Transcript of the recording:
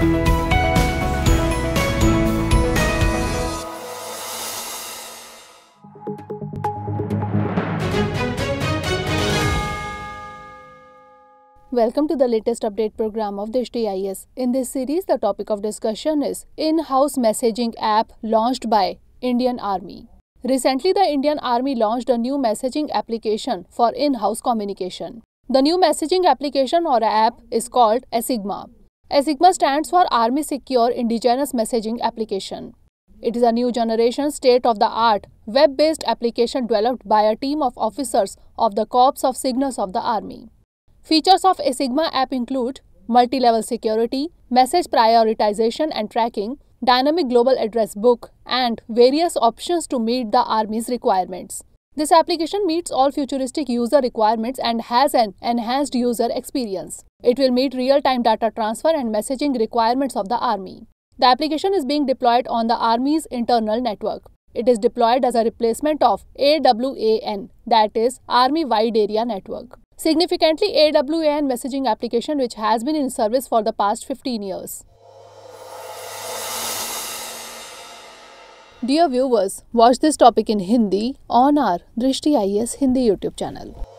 Welcome to the latest update program of Drishti IAS. In this series, the topic of discussion is in-house messaging app launched by Indian Army. Recently, the Indian Army launched a new messaging application for in-house communication. The new messaging application or app is called Asigma. ASIGMA stands for Army Secure Indigenous Messaging Application. It is a new generation state-of-the-art web-based application developed by a team of officers of the Corps of Signals of the Army. Features of ASIGMA app include multi-level security, message prioritization and tracking, dynamic global address book, and various options to meet the Army's requirements. This application meets all futuristic user requirements and has an enhanced user experience. It will meet real-time data transfer and messaging requirements of the Army. The application is being deployed on the Army's internal network. It is deployed as a replacement of AWAN, that is Army Wide Area Network. Significantly, AWAN messaging application which has been in service for the past 15 years. Dear viewers, watch this topic in Hindi on our Drishti IAS Hindi YouTube channel.